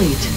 complete.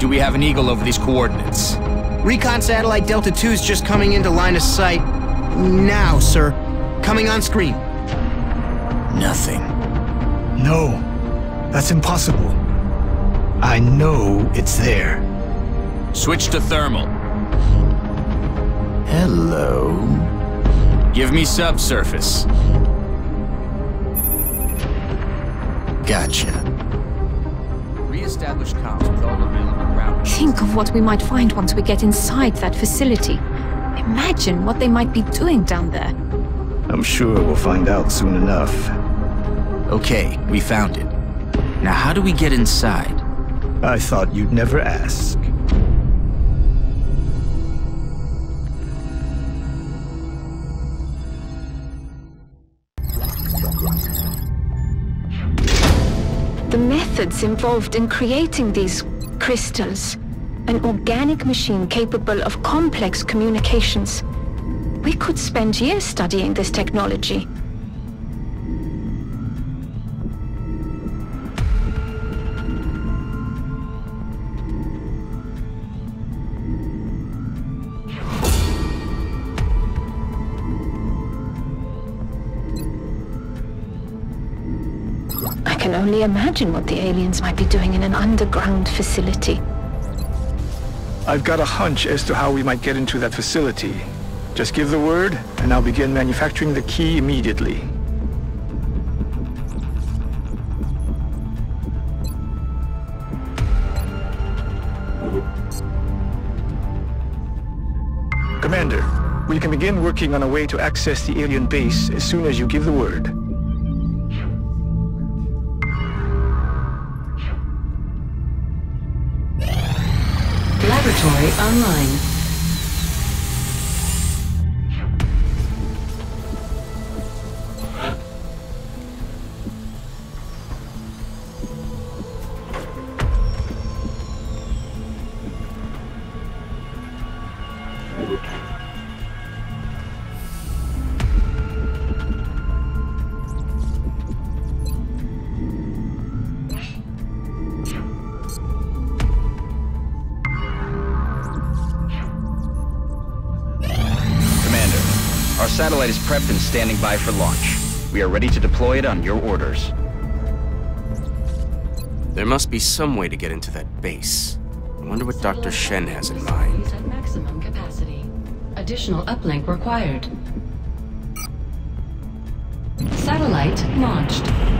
Do we have an eagle over these coordinates? Recon satellite Delta 2 is just coming into line of sight. Now, sir. Coming on screen. Nothing. No, that's impossible. I know it's there. Switch to thermal. Hello. Give me subsurface. Gotcha. Re-establish comms with all available ground. Think of what we might find once we get inside that facility. Imagine what they might be doing down there. I'm sure we'll find out soon enough. Okay, we found it. Now how do we get inside? I thought you'd never ask. Methods involved in creating these crystals, an organic machine capable of complex communications. We could spend years studying this technology. Can only imagine what the aliens might be doing in an underground facility. I've got a hunch as to how we might get into that facility. Just give the word, and I'll begin manufacturing the key immediately. Commander, we can begin working on a way to access the alien base as soon as you give the word. Online. satellite is prepped and standing by for launch. We are ready to deploy it on your orders. There must be some way to get into that base. I wonder what Dr. Shen has in mind. At maximum capacity. Additional uplink required. Satellite launched.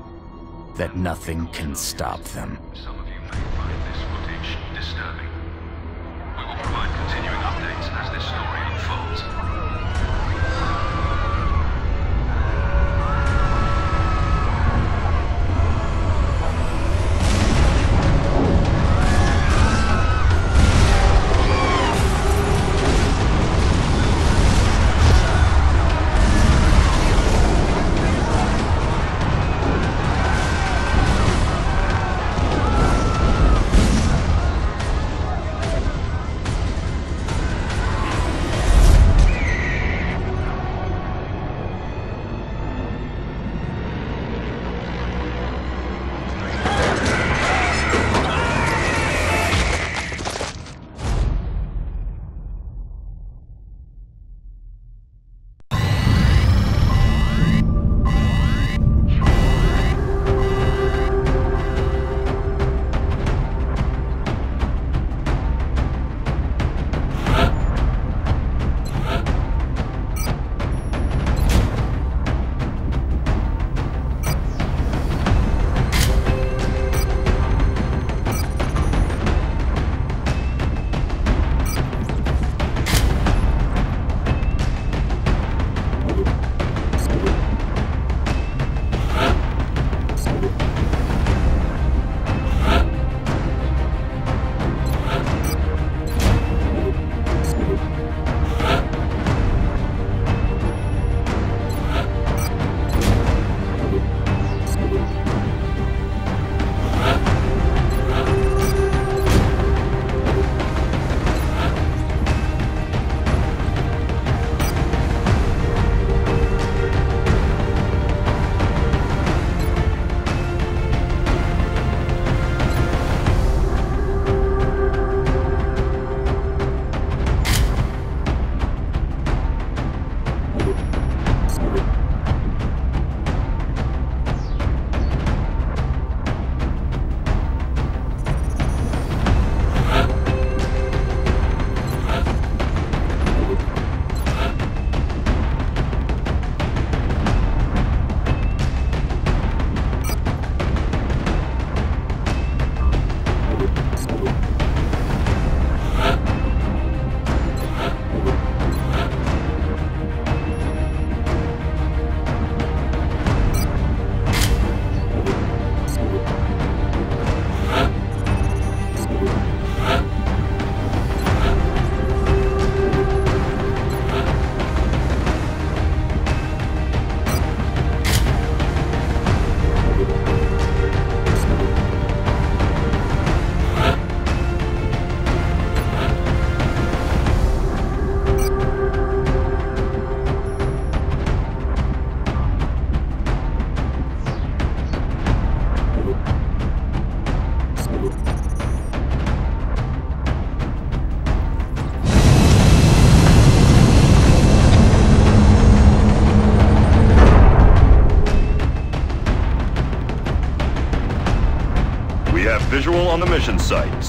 that nothing can stop them.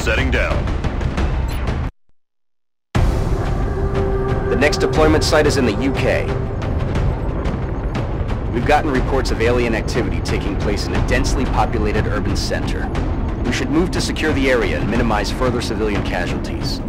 Setting down. The next deployment site is in the UK. We've gotten reports of alien activity taking place in a densely populated urban center. We should move to secure the area and minimize further civilian casualties.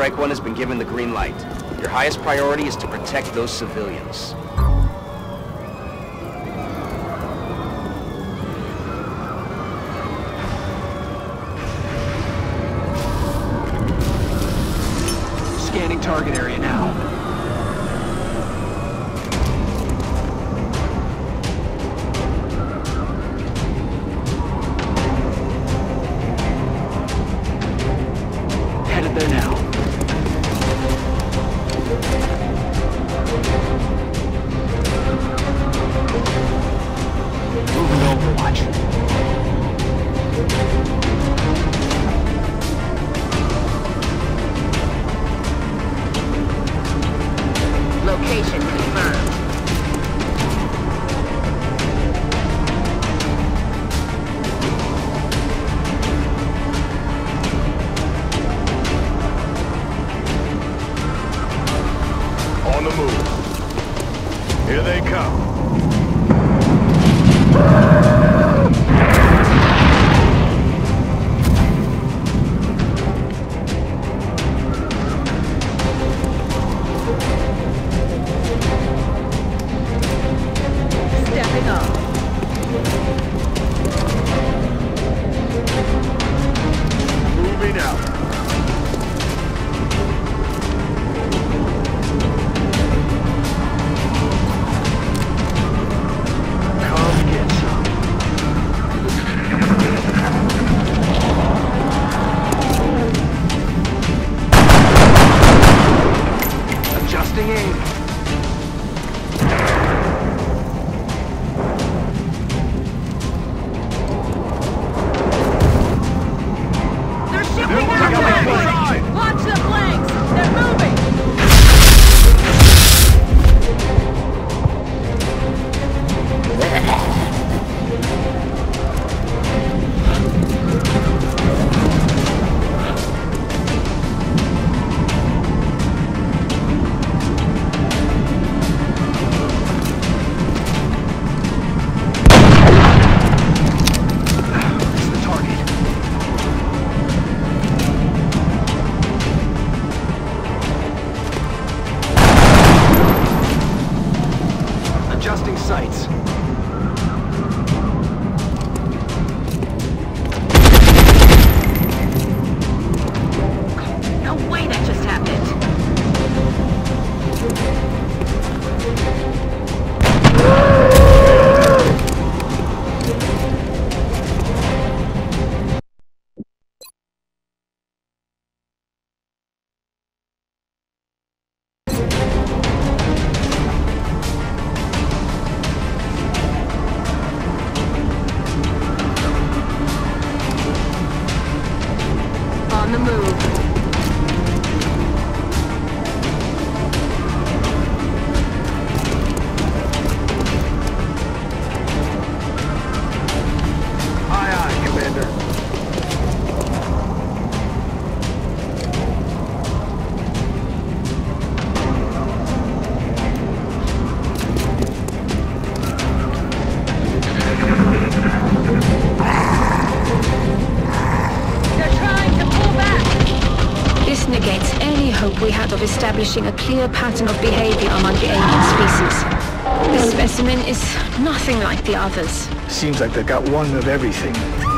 Strike One has been given the green light. Your highest priority is to protect those civilians. Scanning target area now. Here they come. We had of establishing a clear pattern of behavior among the alien species. This specimen is nothing like the others. Seems like they've got one of everything.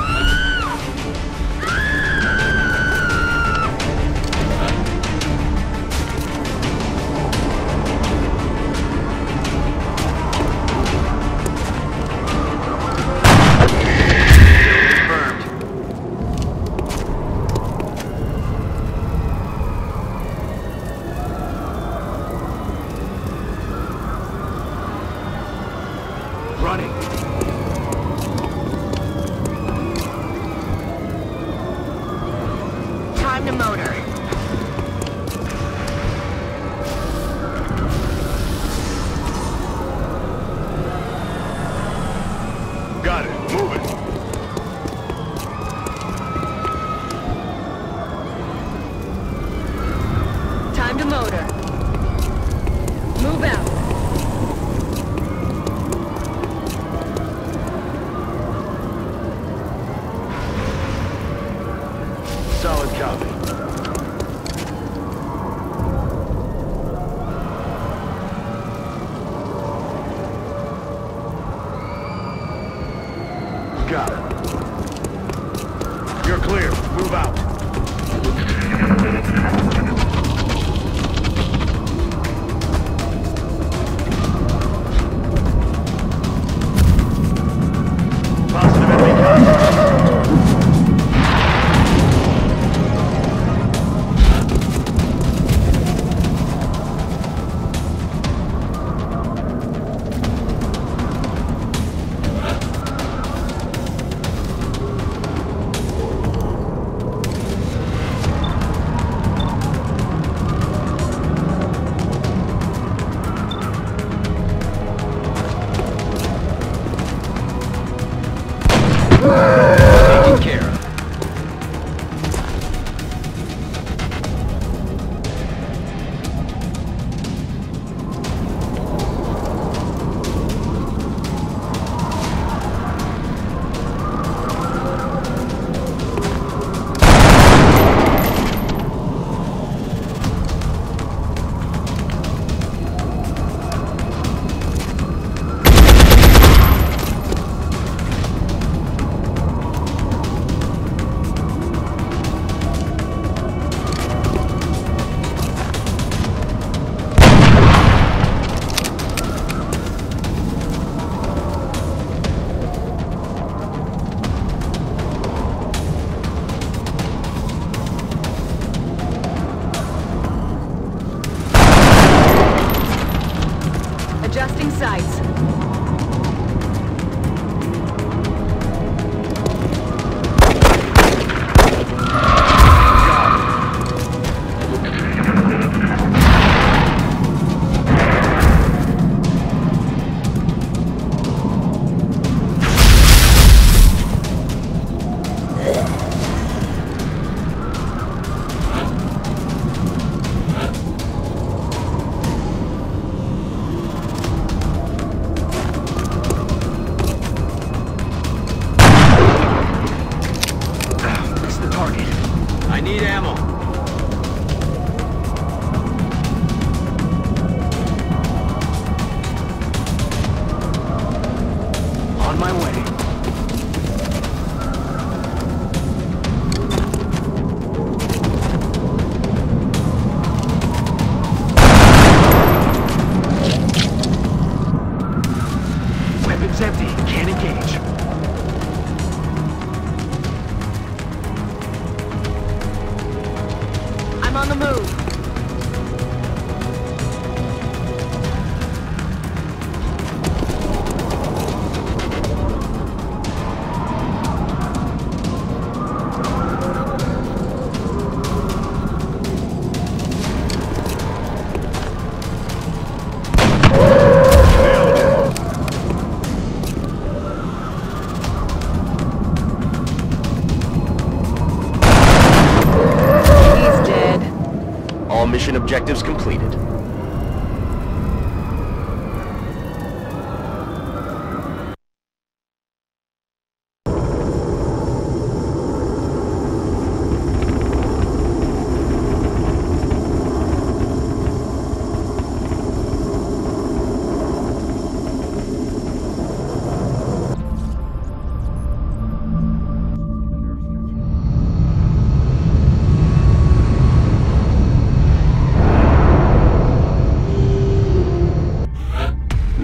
objectives complete.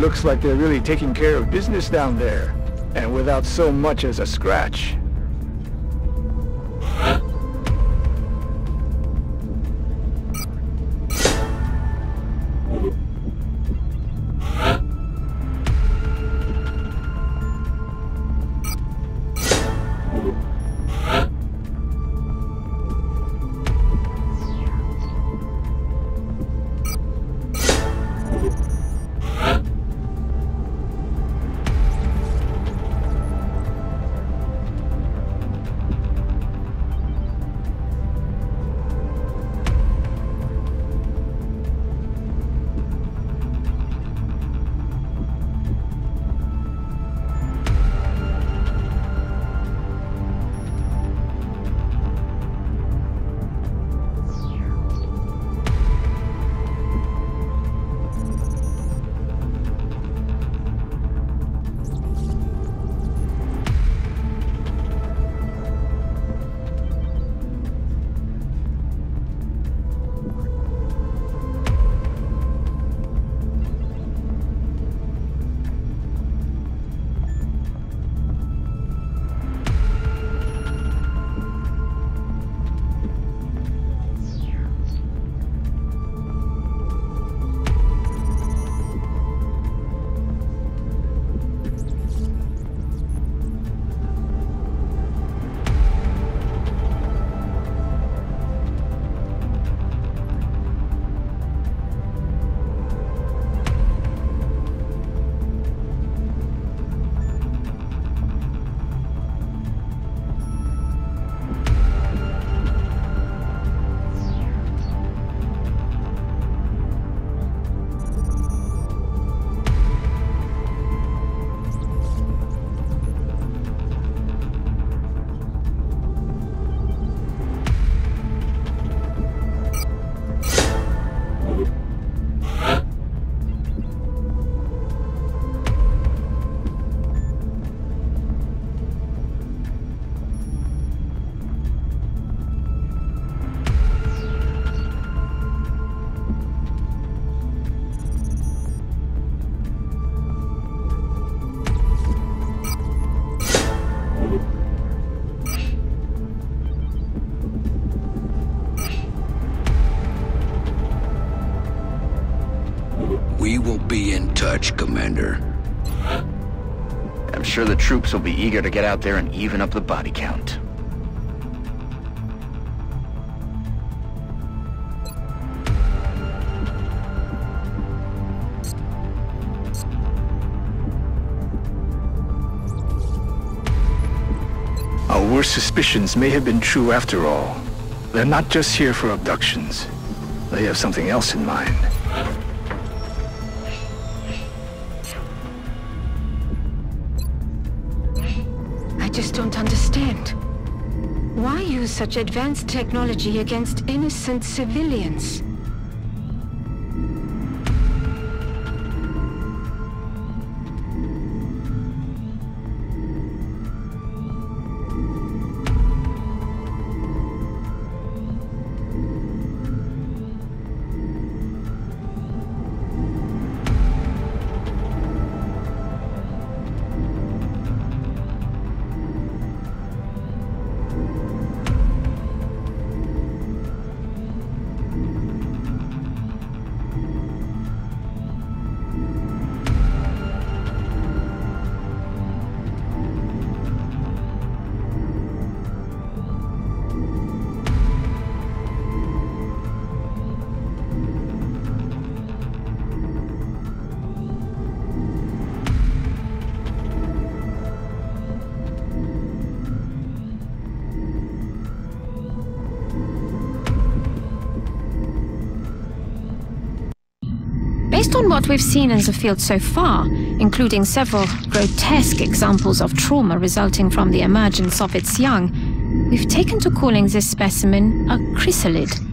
Looks like they're really taking care of business down there, and without so much as a scratch. Commander. I'm sure the troops will be eager to get out there and even up the body count. Our worst suspicions may have been true after all. They're not just here for abductions. They have something else in mind. Don't understand. Why use such advanced technology against innocent civilians? What we've seen in the field so far, including several grotesque examples of trauma resulting from the emergence of its young, we've taken to calling this specimen a Chryssalid.